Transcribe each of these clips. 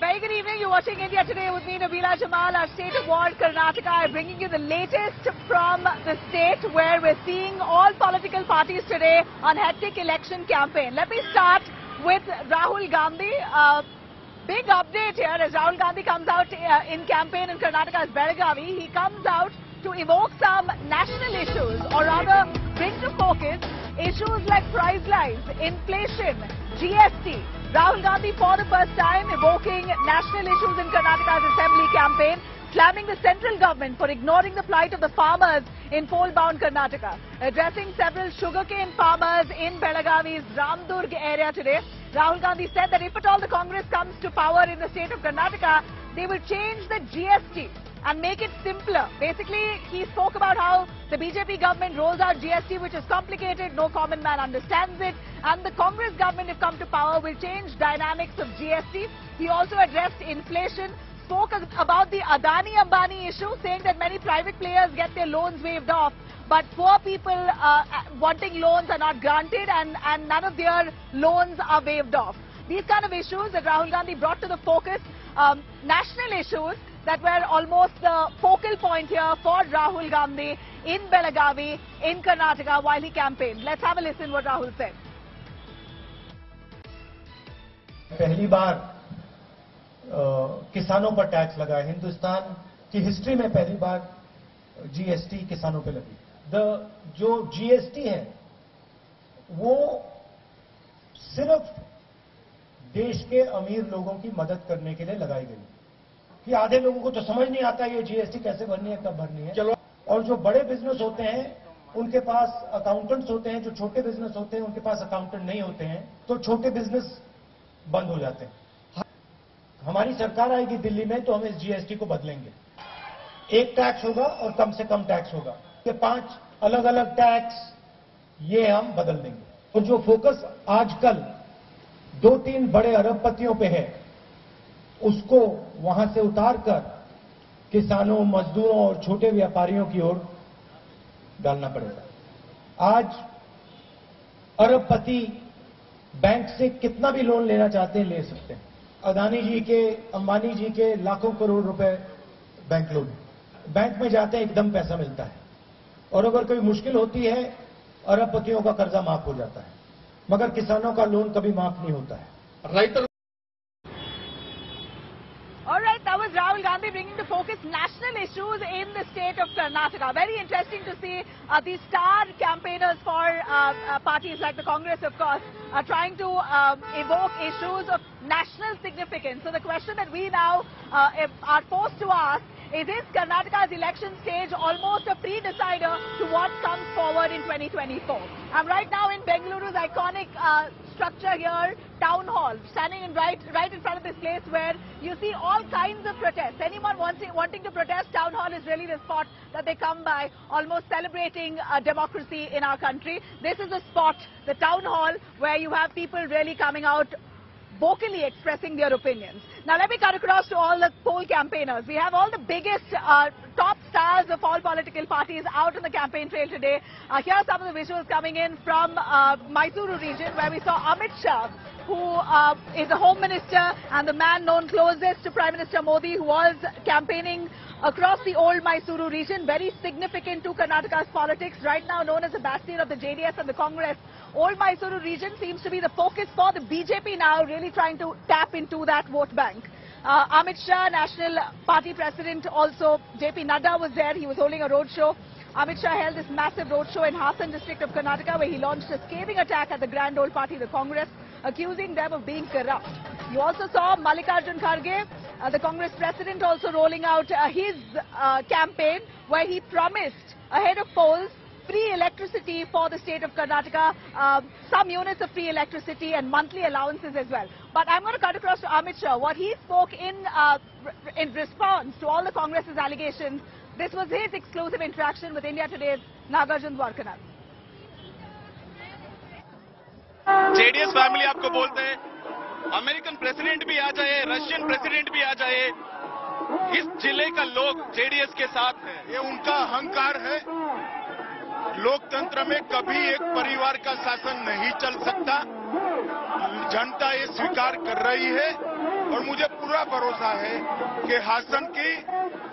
Very good evening. You're watching India Today with me, Nabila Jamal, our state war, Karnataka. bringing you the latest from the state where we're seeing all political parties today on hectic election campaign. Let me start with Rahul Gandhi. Uh, big update here as Rahul Gandhi comes out uh, in campaign in Karnataka's Belagavi. He comes out to evoke some national issues or rather bring to focus issues like price lines, inflation, GST. Rahul Gandhi for the first time evoking national issues in Karnataka's assembly campaign, slamming the central government for ignoring the plight of the farmers in coal-bound Karnataka. Addressing several sugarcane farmers in Belagavi's Ramdurg area today, Rahul Gandhi said that if at all the Congress comes to power in the state of Karnataka, they will change the GST and make it simpler. Basically, he spoke about how the BJP government rolls out GST, which is complicated, no common man understands it, and the Congress government, if come to power, will change dynamics of GST. He also addressed inflation, spoke about the Adani-Ambani issue, saying that many private players get their loans waived off, but poor people uh, wanting loans are not granted, and, and none of their loans are waived off. These kind of issues that Rahul Gandhi brought to the focus, um, national issues, that were almost the focal point here for Rahul Gandhi in Belagavi, in Karnataka, while he campaigned. Let's have a listen what Rahul said. पहली बार आ, किसानों पर tax लगा हिंदुस्तान की history में पहली बार GST किसानों पे लगी द जो जीएसटी है वो सिर्फ़ देश के अमीर लोगों की मदद करने के लिए लगाई गई कि आधे लोगों को तो समझ नहीं आता ये जीएसटी कैसे भरनी है कब भरनी है। चलो। और जो बड़े बिज़नेस होते हैं उनके पास अकाउंटेंट्स होते हैं जो छोटे बिज़नेस होते हैं उनके पास अकाउंटेंट नहीं होते हैं तो छोटे बिज़नेस बंद हो जाते हैं। हमारी सरकार आएगी दिल्ली में तो हम इस जीएसटी को बदलेंगे। एक टैक्स होगा और कम से कम टैक्स होगा। ये पाँच अलग अलग टैक्स ये हम बदल देंगे। और जो फोकस आजकल दो तीन बड़े अरबपतियों पे है उसको वहाँ से उतारकर किसानों, मजदूरों और छोटे व्यापारियों की ओर डालना पड़ेगा। आज अरबपति बैंक से कितना भी लोन लेना चाहते हैं, ले सकते हैं। अदानी जी के, अंबानी जी के लाखों करोड़ रुपए बैंक लोन। बैंक में जाते हैं, एकदम पैसा मिलता है। और अगर कोई मुश्किल होती है, अरबपतियों का कर्जा माफ़ हो जाता है। मगर किसानों का लोन कभी माफ़ नहीं होता है। Writer All right, that was Rahul Gandhi bringing to focus national issues in the state of Karnataka. Very interesting to see uh, the star campaigners for uh, uh, parties like the Congress, of course, are trying to um, evoke issues of national significance. So the question that we now uh, are forced to ask is, is Karnataka's election stage almost a pre-decider what comes forward in 2024? I'm right now in Bengaluru's iconic uh, structure here, Town Hall, standing in right, right in front of this place where you see all kinds of protests. Anyone wanting, wanting to protest, Town Hall is really the spot that they come by, almost celebrating uh, democracy in our country. This is the spot, the Town Hall, where you have people really coming out vocally expressing their opinions. Now let me cut across to all the poll campaigners. We have all the biggest uh, top stars of all political parties out on the campaign trail today. Uh, here are some of the visuals coming in from uh, Mysuru region where we saw Amit Shah who uh, is the Home Minister and the man known closest to Prime Minister Modi who was campaigning across the old Mysuru region, very significant to Karnataka's politics, right now known as the bastion of the JDS and the Congress. Old Mysuru region seems to be the focus for the BJP now, really trying to tap into that vote bank. Uh, Amit Shah, National Party President, also JP Nadda was there. He was holding a roadshow. Amit Shah held this massive roadshow in Hassan district of Karnataka where he launched a scathing attack at the grand old party, the Congress, accusing them of being corrupt. You also saw Mallikarjun Kharge, uh, the Congress president, also rolling out uh, his uh, campaign where he promised ahead of polls free electricity for the state of Karnataka, um, some units of free electricity and monthly allowances as well. But I'm going to cut across to Amit Shah. What he spoke in, uh, in response to all the Congress's allegations, this was his exclusive interaction with India Today's Nagarjun Dwarakanath. JDS family आपको बोलते हैं American president भी आ जाए Russian president भी आ जाए, इस ज़िले का लोग जेडीएस के साथ है। ये उनका अहंकार है। लोकतंत्र में कभी एक परिवार का शासन नहीं चल सकता। जनता ये स्वीकार कर रही है और मुझे पूरा भरोसा है कि हासन की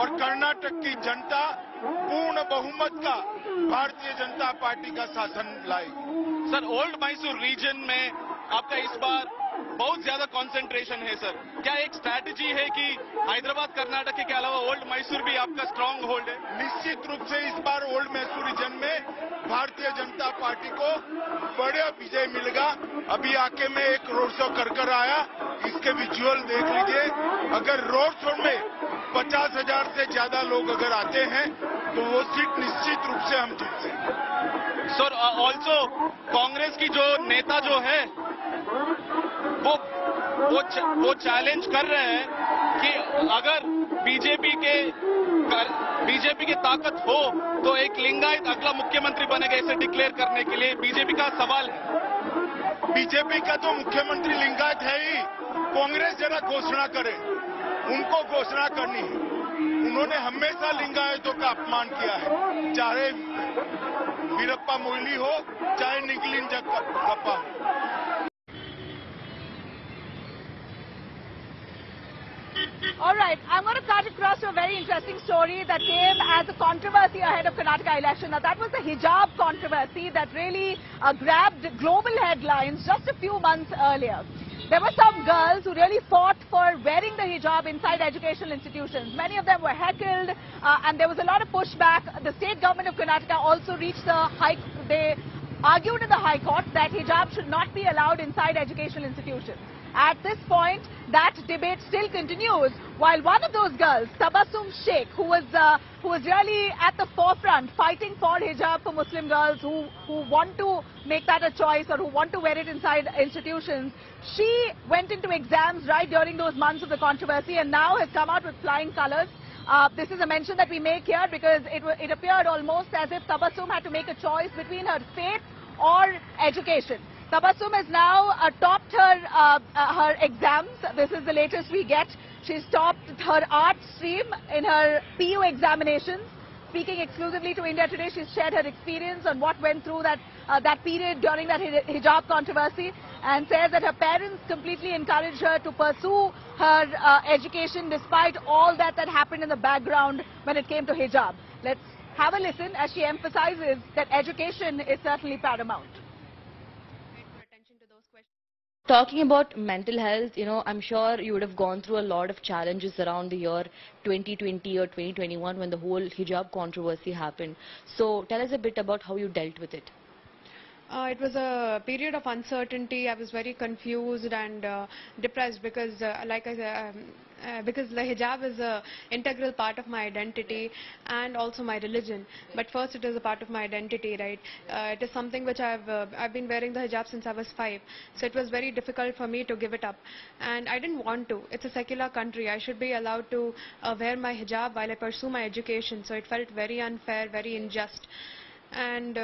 और कर्नाटक की जनता पूर्ण बहुमत का भारतीय जनता पार्टी का शासन लाएगी सर, ओल्ड मैसूर रीजन में आपका इस बार बहुत ज़्यादा कंसंट्रेशन है, सर। क्या एक स्ट्रैटेजी है कि हैदराबाद, कर्नाटक के अलावा ओल्ड मैसूर भी आपका स्ट्रांग होल्ड है? निश्चित रूप से इस बार ओल्ड मैसूर रीजन में भारतीय जनता पार्टी को बड़ा विजय मिलेगा। अभी आके मैं एक रोड शो कर कर आया, इसके विजुअल देख लीजिए। अगर रोड शो में पचास हज़ार से ज़्यादा लोग अगर आते हैं तो वो सीट निश्चित रूप से हम जीत सर ऑल्सो कांग्रेस की जो नेता जो है वो वो च- वो चैलेंज कर रहे हैं कि अगर बीजेपी के बीजेपी की ताकत हो तो एक लिंगायत अगला मुख्यमंत्री बनेगा इसे डिक्लेयर करने के लिए बीजेपी का सवाल है। बीजेपी का तो मुख्यमंत्री लिंगायत है ही। कांग्रेस जरा घोषणा करे। उनको घोषणा करनी है। उन्होंने हमेशा लिंगायतों का अपमान किया है चाहे वीरप्पा मोइली हो चाहे निखिलिन जगप्पा हो All right, I'm going to cut across to a very interesting story that came as a controversy ahead of Karnataka election. Now, that was the hijab controversy that really uh, grabbed global headlines just a few months earlier. There were some girls who really fought for wearing the hijab inside educational institutions. Many of them were heckled, uh, and there was a lot of pushback. The state government of Karnataka also reached the high. They argued in the High Court that hijab should not be allowed inside educational institutions. At this point, that debate still continues. While one of those girls, Tabassum Sheikh, who was uh, who was really at the forefront fighting for hijab for Muslim girls who who want to make that a choice or who want to wear it inside institutions, she went into exams right during those months of the controversy and now has come out with flying colors. Uh, this is a mention that we make here because it, it appeared almost as if Tabassum had to make a choice between her faith or education. Tabassum has now uh, topped her uh, uh, her exams. This is the latest we get. She's topped her art stream in her PU examinations. Speaking exclusively to India Today, she's shared her experience on what went through that uh, that period during that hijab controversy, and says that her parents completely encouraged her to pursue her uh, education despite all that that happened in the background when it came to hijab. Let's have a listen as she emphasizes that education is certainly paramount. Talking about mental health, you know, I'm sure you would have gone through a lot of challenges around the year 2020 or 2021 when the whole hijab controversy happened. So tell us a bit about how you dealt with it. Uh, it was a period of uncertainty. I was very confused and uh, depressed because, uh, like I said, um, uh, because the hijab is a integral part of my identity and also my religion. But first, it is a part of my identity, right? Uh, it is something which I've uh, I've been wearing the hijab since I was five. So it was very difficult for me to give it up, and I didn't want to. It's a secular country. I should be allowed to wear my hijab while I pursue my education. So it felt very unfair, very unjust, and.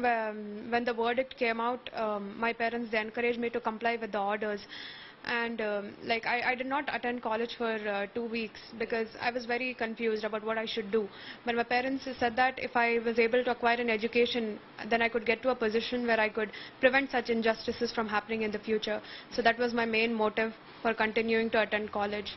When, when the verdict came out, um, my parents they encouraged me to comply with the orders. And um, like I, I did not attend college for uh, two weeks because I was very confused about what I should do. But my parents said that if I was able to acquire an education, then I could get to a position where I could prevent such injustices from happening in the future. So that was my main motive for continuing to attend college.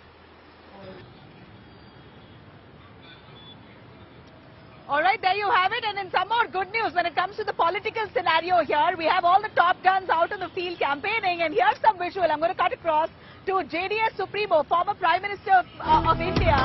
All right, there you have it. And in some more good news, when it comes to the political scenario here, we have all the top guns out in the field campaigning. And here's some visual. I'm going to cut across to JDS Supremo, former Prime Minister of, uh, of India,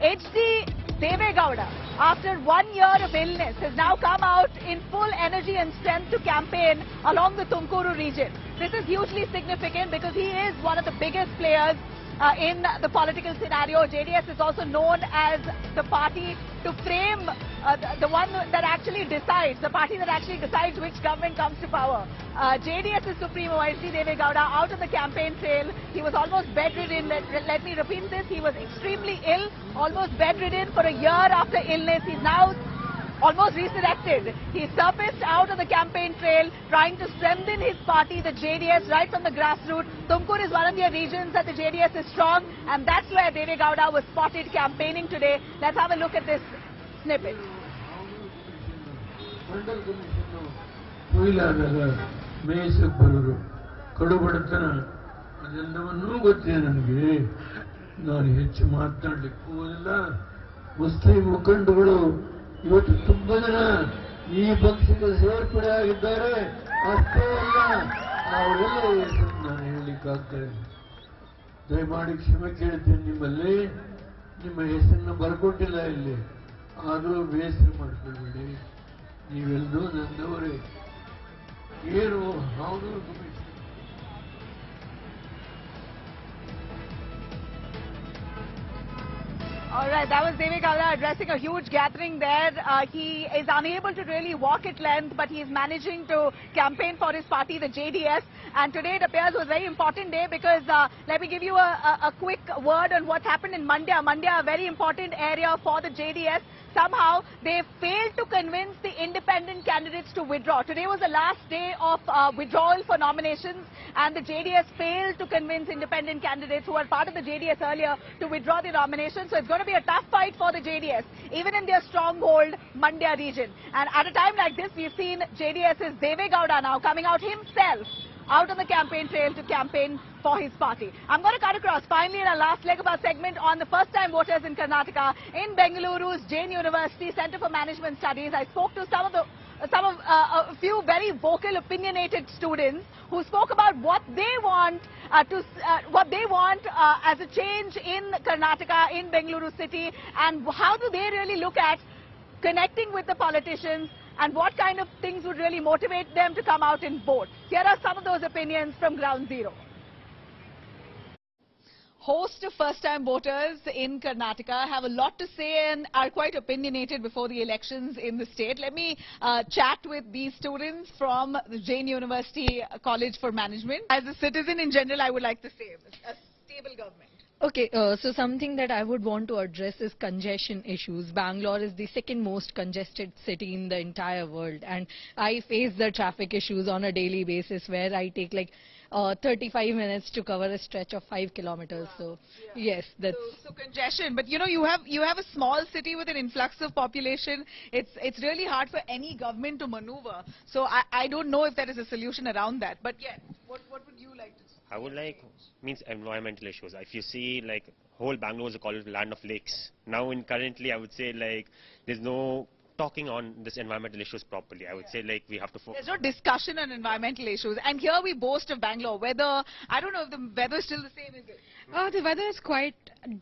H.D. Deve Gowda. After one year of illness, has now come out in full energy and strength to campaign along the Tumkuru region. This is hugely significant because he is one of the biggest players uh, in the political scenario. JDS is also known as the party to frame uh, the, the one that actually decides, the party that actually decides which government comes to power. Uh, JDS is Supremo H.D. Deve Gowda out of the campaign trail. He was almost bedridden. Let, let me repeat this. He was extremely ill, almost bedridden for a year after illness. He's now almost resurrected. He surfaced out on the campaign trail trying to strengthen his party, the JDS, right from the grassroots. Tumkur is one of the regions that the JDS is strong and that's where Deve Gowda was spotted campaigning today. Let's have a look at this snippet. Mandal commission ಕೊಯ್ಲಾದಾಗ ಮೇಯಸಕ್ಕೆ ಬರೋರು ಕಡುಬಡತನ ಅದೆಲ್ಲವನ್ನೂ ಗೊತ್ತಿದೆ ನನಗೆ ನಾನು ಹೆಚ್ಚು ಮಾತನಾಡಲಿಕ್ಕೆ ಹೋಗೋದಿಲ್ಲ Muslim ಮುಖಂಡಗಳು ಇವತ್ತು ತುಂಬಾ ಜನ ಈ ಪಕ್ಷಕ್ಕೆ ಸೇರ್ಪಡೆ ಆಗಿದ್ದಾರೆ. ಅಷ್ಟೇ ಅಲ್ಲ ಅವರೆಲ್ಲ ನಾನು ಹೇಳಲಿಕ್ಕಾಗ್ತದೆ. ದಯಮಾಡಿ ಕ್ಷಮೆ ಕೇಳ್ತೇನೆ ನಿಮ್ಮಲ್ಲಿ. ನಿಮ್ಮ ಹೆಸರನ್ನು ಬರ್ಕೊಟ್ಟಿಲ್ಲ ಇಲ್ಲಿ. ಆದರೂ ಬೇಸರ ಮಾಡ್ಕೊಳ್ಬೇಡಿ ನೀವೆಲ್ಲರೂ ನನ್ನವರೇ. ಏನು, ಹೌದು All right, that was Deve Gowda addressing a huge gathering there. Uh, he is unable to really walk at length, but he is managing to campaign for his party, the JDS. And today it appears was a very important day because uh, let me give you a, a, a quick word on what happened in Mandya. Mandya, a very important area for the JDS. Somehow they failed to convince the independent candidates to withdraw. Today was the last day of uh, withdrawal for nominations and the JDS failed to convince independent candidates who were part of the JDS earlier to withdraw the nomination. So it's going to be a tough fight for the JDS, even in their stronghold Mandya region. And at a time like this, we've seen JDS's Deve Gowda now coming out himself out on the campaign trail to campaign for his party. I'm going to cut across finally in our last leg of our segment on the first time voters in Karnataka in Bengaluru's Jain University Center for Management Studies. I spoke to some of the some of uh, a few very vocal opinionated students who spoke about what they want uh, to uh, what they want uh, as a change in Karnataka in Bengaluru city and how do they really look at connecting with the politicians and what kind of things would really motivate them to come out and vote. Here are some of those opinions from Ground Zero. Host of first-time voters in Karnataka have a lot to say and are quite opinionated before the elections in the state. Let me uh, chat with these students from the Jain University College for Management. As a citizen in general, I would like to say a stable government. Okay, uh, so something that I would want to address is congestion issues. Bangalore is the second most congested city in the entire world and I face the traffic issues on a daily basis where I take like uh, 35 minutes to cover a stretch of 5 kilometers. So yes, that's... So, so congestion, but you know you have you have a small city with an influx of population. It's it's really hard for any government to maneuver. So I, I don't know if there is a solution around that. But yeah, what what would you like to say? I would like means environmental issues. If you see like whole Bangalore is called land of lakes. Now in currently I would say like there's no talking on this environmental issues properly. I would say like we have to focus. There's no discussion on environmental issues. And here we boast of Bangalore. Weather, I don't know if the weather is still the same, is it? Uh, the weather is quite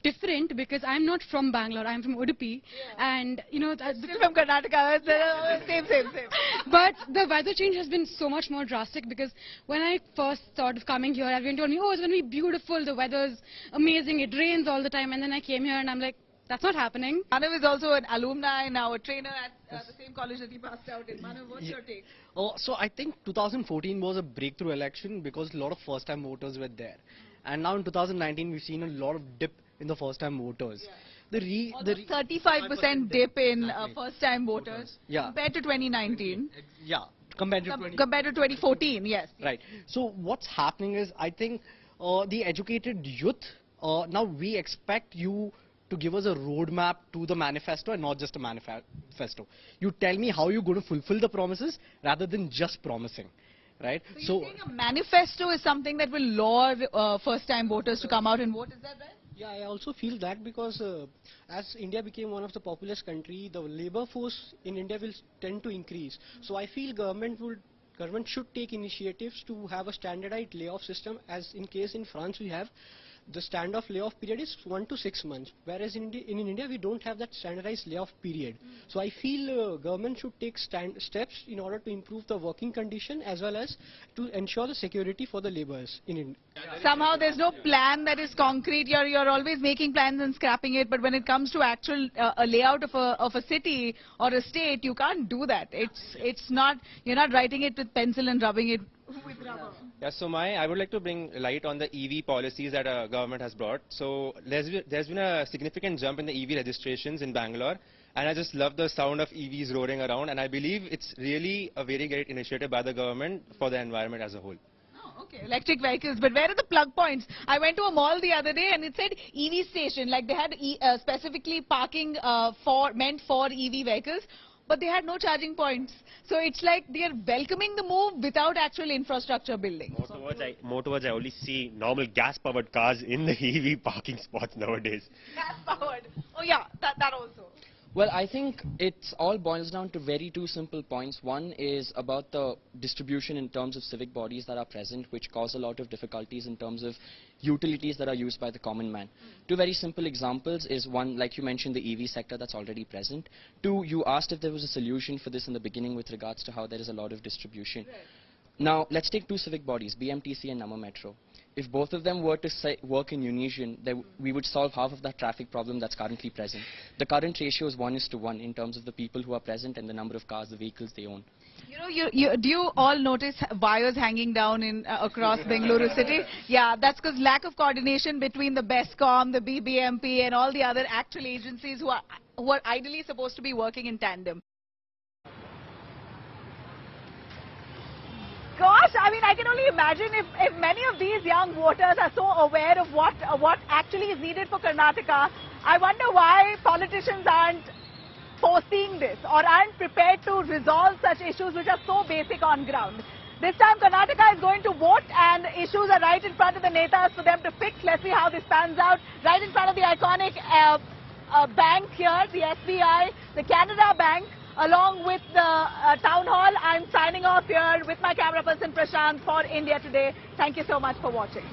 different because I'm not from Bangalore. I'm from Udupi, and you know, the, Still from Karnataka. It's, uh, same, same, same. but the weather change has been so much more drastic because when I first thought of coming here, everyone told me, "Oh, it's going to be beautiful. The weather's amazing. It rains all the time." And then I came here, and I'm like, "That's not happening." Manav is also an alumni now, a trainer at uh, the same college that he passed out in. Manav, what's your take? Oh, so I think 2014 was a breakthrough election because a lot of first-time voters were there, and now in 2019 we've seen a lot of dip in the first-time voters. The re, the 35% dip in uh, first-time voters Yeah. compared to 2019. yeah, compared to Com- 20. compared to 2014, yes. Right. So what's happening is, I think uh, the educated youth, uh, now we expect you to give us a roadmap to the manifesto and not just a manifesto. You tell me how you're going to fulfill the promises rather than just promising. Right? So, you're saying a manifesto is something that will lure uh, first-time voters to come out and vote, is that right? Yeah, I also feel that because uh, as India became one of the populous country, the labor force in India will tend to increase. So I feel government would government should take initiatives to have a standardized layoff system. As in case in France we have the standoff layoff period is one to six months, whereas in India, in India we don't have that standardized layoff period. So I feel uh, government should take stand steps in order to improve the working condition as well as to ensure the security for the laborers in India. Somehow there's no plan that is concrete. You're, you're always making plans and scrapping it, but when it comes to actual uh, a layout of a, of a city or a state, you can't do that. It's, it's not, you're not writing it with pencil and rubbing it with rubber. Yeah, so my, I would like to bring light on the EV policies that our government has brought. So there's been, there's been a significant jump in the EV registrations in Bangalore, and I just love the sound of EVs roaring around, and I believe it's really a very great initiative by the government for the environment as a whole. Okay, electric vehicles, but where are the plug points? I went to a mall the other day and it said EV station, like they had e uh, specifically parking uh, for meant for EV vehicles. But they had no charging points. So it's like they are welcoming the move without actual infrastructure building. More towards, I, more towards I only see normal gas-powered cars in the EV parking spots nowadays. Gas powered. Oh yeah, that, that also. Well, I think it all boils down to very two simple points. One is about the distribution in terms of civic bodies that are present, which cause a lot of difficulties in terms of utilities that are used by the common man. Mm. Two very simple examples is one, like you mentioned, the EV sector that's already present. Two, you asked if there was a solution for this in the beginning with regards to how there is a lot of distribution. Now, let's take two civic bodies, BMTC and Namma Metro. If both of them were to say, work in unison, then we would solve half of that traffic problem that's currently present. The current ratio is 1 is to 1 in terms of the people who are present and the number of cars, the vehicles they own. You know, you, you, do you all notice wires hanging down in uh, across Bengaluru city? Yeah, that's because lack of coordination between the BESCOM, the BBMP and all the other actual agencies who are, who are ideally supposed to be working in tandem. Gosh, I mean, I can only imagine if, if many of these young voters are so aware of what, uh, what actually is needed for Karnataka. I wonder why politicians aren't foreseeing this or aren't prepared to resolve such issues which are so basic on ground. This time Karnataka is going to vote and issues are right in front of the netas for them to fix. Let's see how this pans out. Right in front of the iconic uh, uh, bank here, the SBI, the Canara Bank along with the uh, town hall. I'm signing off here with my camera person Prashant for India Today. Thank you so much for watching.